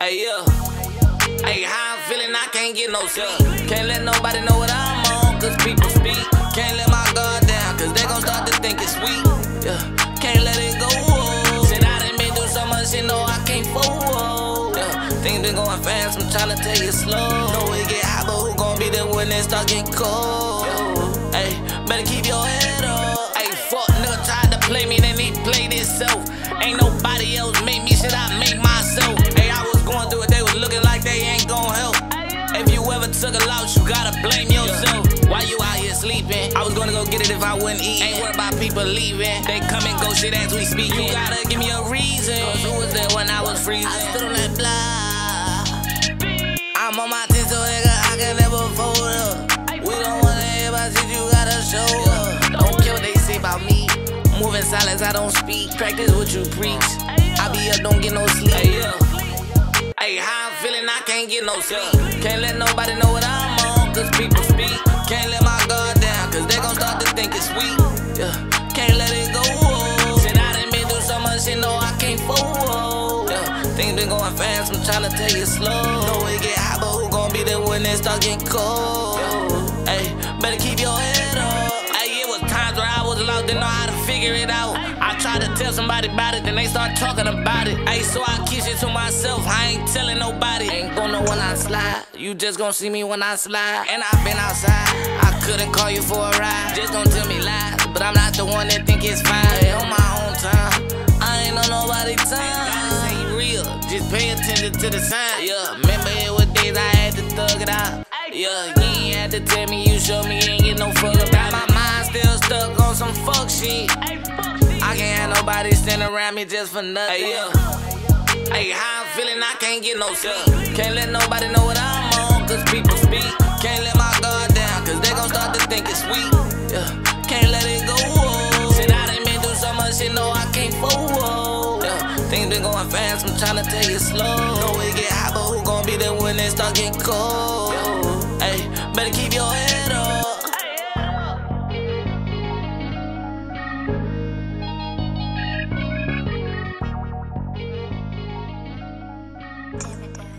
Hey, yeah. Hey, how I'm feeling, I can't get no sleep. Can't let nobody know what I'm on, cause people speak. Can't let my guard down, cause they gon' start to think it's sweet. Yeah, can't let it go. Oh. Said I done been through so much shit, no, I can't fold. Oh. Yeah, things been going fast, I'm tryna take it slow. Know it get hot, but who gon' be there when it start getting cold? Hey, better keep your head up. Hey, fuck nigga tried to play me, then he played himself. Ain't nobody else make me shit, I make myself. Hey, I was going through it, they was looking like they ain't gon' help. If you ever took a loss, you gotta blame yourself. Why you out here sleeping? I was gonna go get it if I wouldn't eat. Ain't worried about people leaving. They come and go shit as we speak. You gotta give me a reason. Cause who was there when I was freezing? I stood on that block. I'm on my ten, so nigga, I can never fold up. We don't wanna hear about shit, you gotta show up. Moving silence, I don't speak. Practice what you preach. I be up, don't get no sleep. Hey, yeah. Hey, how I'm feeling, I can't get no sleep. Can't let nobody know what I'm on, cause people speak. Can't let my guard down, cause they gon' start to think it's sweet. Yeah, can't let it go. Said I done been through so much shit, no, I can't fold. Yeah, things been going fast, I'm tryna take it slow. Know it get hot, but who gon' be there when it start getting cold? Hey, figure it out. I try to tell somebody about it, then they start talking about it. Hey, so I keep it to myself, I ain't telling nobody. Ain't gonna know when I slide, you just gonna see me when I slide. And I've been outside, I couldn't call you for a ride. Just gonna tell me lies, but I'm not the one that think it's fine. On my own time, I ain't on nobody time. Ain't real, just pay attention to the sign. Yeah, remember it was days I had to thug it out. Yeah, you ain't had to tell me, you showed me, ain't get no fuck about My mind still stuck on some fuck shit. Nobody stand around me just for nothing. Hey, yeah. hey how I'm feeling, I can't get no sleep. Can't let nobody know what I'm on, cause people speak. Can't let my guard down, cause they gon' start to think it's weak. Yeah. Can't let it go. Oh. Shit, I done been through so much you know I can't fool. Yeah. Things been going fast, I'm trying to take it slow. Know it get hot, but who gon' be there when it start getting cold? Hey, better keep your head up. Damn it, damn.